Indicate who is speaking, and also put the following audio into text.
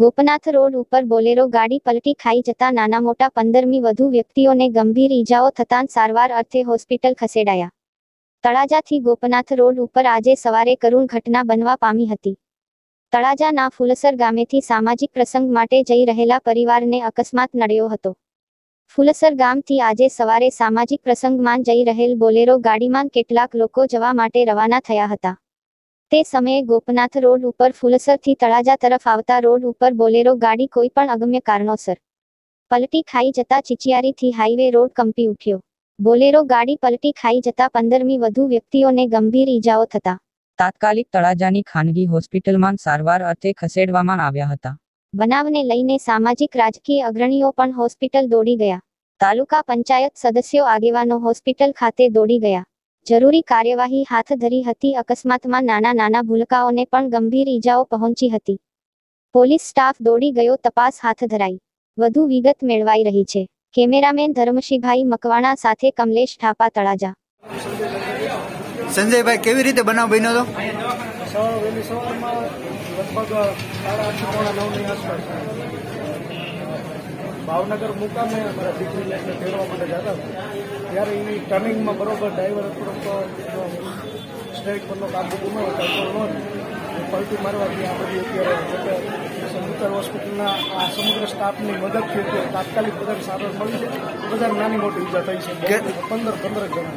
Speaker 1: Gopnath road ઉપર Bolero ગાડી પલટી ખાઈ જતા નાના મોટા પંદરમી વધુ વ્યક્તિઓને ગંભીર ઈજાઓ થતાં સારવાર અર્થે હોસ્પિટલ ખસેડાયા. તળાજાથી ગોપનાથ રોડ ઉપર આજે સવારે કરુણ ઘટના બનવા પામી હતી. તળાજાના ફુલસર ગામેથી સામાજિક પ્રસંગ માટે જઈ રહેલા પરિવારને અકસ્માત નડ્યો હતો. ફુલસર ગામથી આજે સવારે સામાજિક પ્રસંગમાં જઈ રહેલ બોલેરો ગાડીમાં કેટલાક લોકો જવા માટે રવાના થયા હતા. તે સમયે ગોપનાથ રોડ ઉપર ફુલસરથી તળાજા તરફ આવતા રોડ ઉપર બોલેરો ગાડી કોઈ પણ અગમ્ય કારણોસર પલટી ખાઈ જતા ચિચિયારીથી હાઈવે રોડ કંપી ઉઠ્યો. બોલેરો ગાડી પલટી ખાઈ જતા પંદરમી વધુ વ્યક્તિઓને ગંભીર ઈજાઓ થતા.
Speaker 2: તાત્કાલિક તળાજાની ખાનગી હોસ્પિટલમાં સારવાર અર્થે ખસેડવામાં આવ્યા હતા.
Speaker 1: બનાવને લઈને સામાજિક રાજકીય અગ્રણીઓ પણ હોસ્પિટલ દોડી ગયા. તાલુકા પંચાયત સદસ્યો આગેવાનો હોસ્પિટલ ખાતે દોડી ગયા. જરૂરી કાર્યવાહી હાથ ધરી હતી. અકસ્માતમાં નાના નાના ભૂલકાઓને પણ ગંભીર ઈજાઓ પહોંચી હતી. પોલીસ સ્ટાફ દોડી ગયો. તપાસ હાથ ધરાઈ. વધુ વિગત મેળવાઈ રહી છે. કેમેરામેન ધર્મશીભાઈ મકવાણા સાથે કમલેશ ઠાપા તળાજા.
Speaker 3: સંજયભાઈ કેવી રીતે બનાવ બન્યો હતો
Speaker 4: ભાવનગર મુકામે અમારા દીકરીને એટલે ફેરવા માટે જતા હતા. ત્યારે એ ટર્નિંગમાં બરોબર ડ્રાઈવર થોડોક સ્ટ્રેક પરનો કાબુ ગુમાવ્યો કંટ્રોલ નો પલટી મારવાથી આ બધી અત્યારે સમુદ્ર હોસ્પિટલના આ સમગ્ર સ્ટાફની મદદથી અત્યારે તાત્કાલિક બધાને સારવાર મળી છે. બધા નાની મોટી ઈજા થઈ છે. પંદર પંદર જણા.